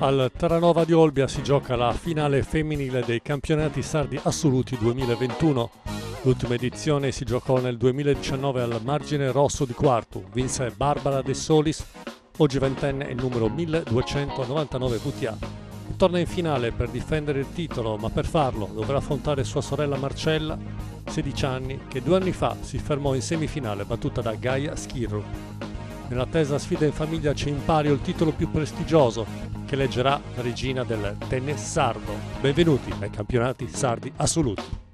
Al Terranova di Olbia si gioca la finale femminile dei campionati sardi assoluti 2021. L'ultima edizione si giocò nel 2019 al margine rosso di Quartu. Vinse Barbara De Solis, oggi ventenne e numero 1299 VTA. Torna in finale per difendere il titolo, ma per farlo dovrà affrontare sua sorella Marcella, 16 anni, che due anni fa si fermò in semifinale battuta da Gaia Schirru. Nell'attesa sfida in famiglia c'è in palio il titolo più prestigioso, che leggerà la regina del tennis sardo. Benvenuti ai campionati sardi assoluti.